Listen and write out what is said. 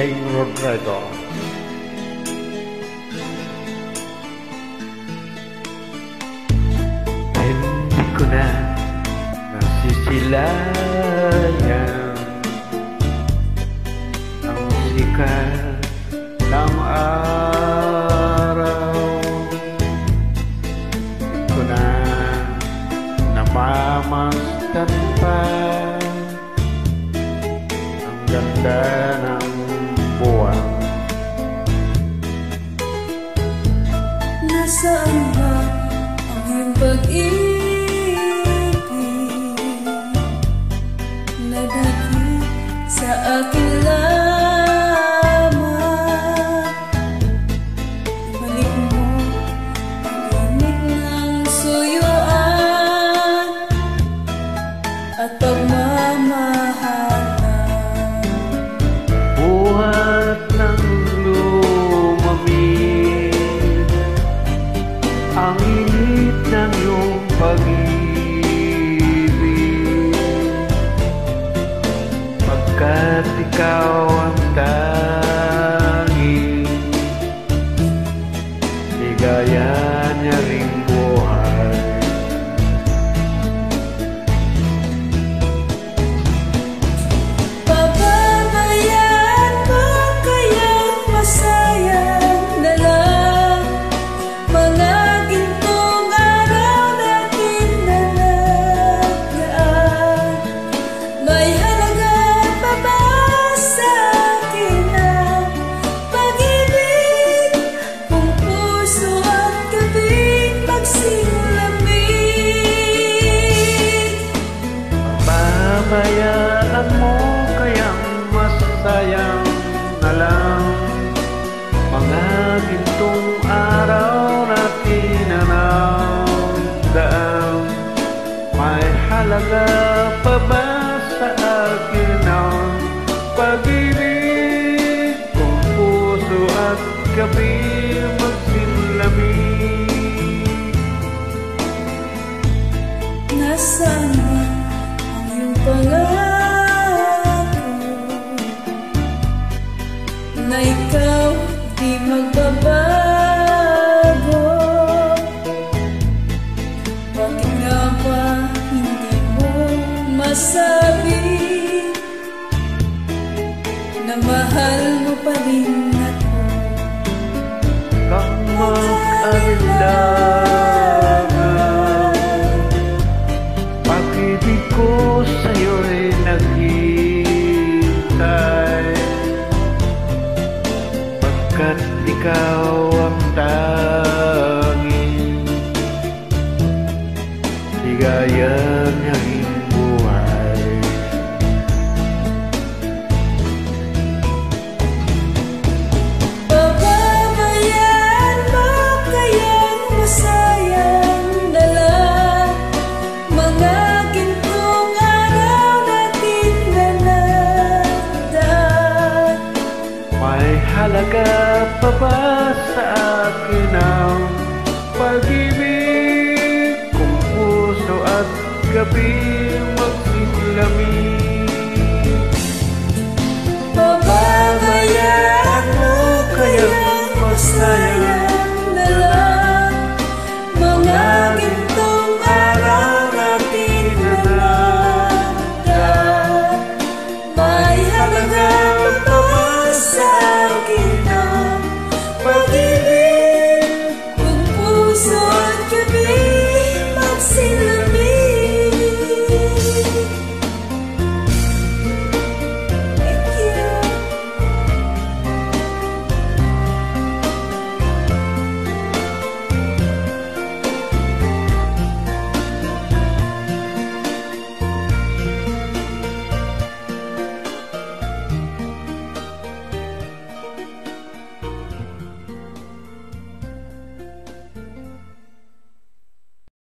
Dane Rodrigo. Hindi ko na nasisilayan ang sikat ng araw. Hindi na namamastan pa ang ganda Yeah. Na lang. Mga gintong araw na tinanagdaan May halaga pa ba sa akin ang pag-ibig Kung puso at gabi magsilamig Nasaan na ang iyong pangako Na mahal mo pa rin ako Kang mag-alinlangan Pag-ibig ko ikaw ang tanging May halaga pa ba sa akin ang pag-ibig? Kung puso at gabi magsilamig